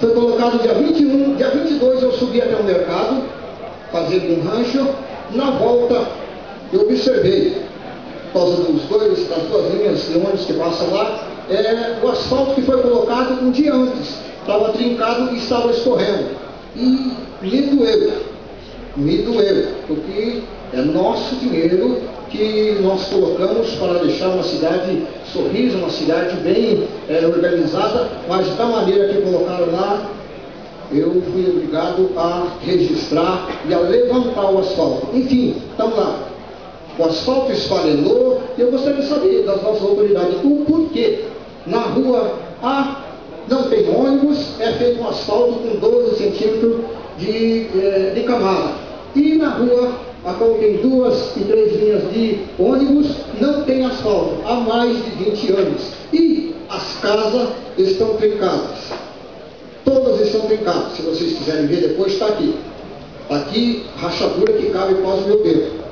Foi colocado dia 21, dia 22 eu subi até o mercado, fazer um rancho. Na volta, eu observei, por causa dos dois, das duas linhas de ônibus que passam lá, é, o asfalto que foi colocado um dia antes. Estava trincado e estava escorrendo. E me doeu, me doeu, porque é nosso dinheiro que nós colocamos para deixar uma cidade sorriso, uma cidade bem é, organizada, mas da maneira que colocaram lá, eu fui obrigado a registrar e a levantar o asfalto. Enfim, estamos lá. O asfalto esfarelou e eu gostaria de saber das nossas autoridades o porquê. Na rua A não tem ônibus, é feito um asfalto com 12 centímetros de, eh, de camada. E na rua a qual tem duas e três linhas de ônibus, não tem asfalto há mais de 20 anos. E as casas estão trincadas. Todas estão trincadas. Se vocês quiserem ver depois, está aqui. Aqui, rachadura que cabe quase meu dedo.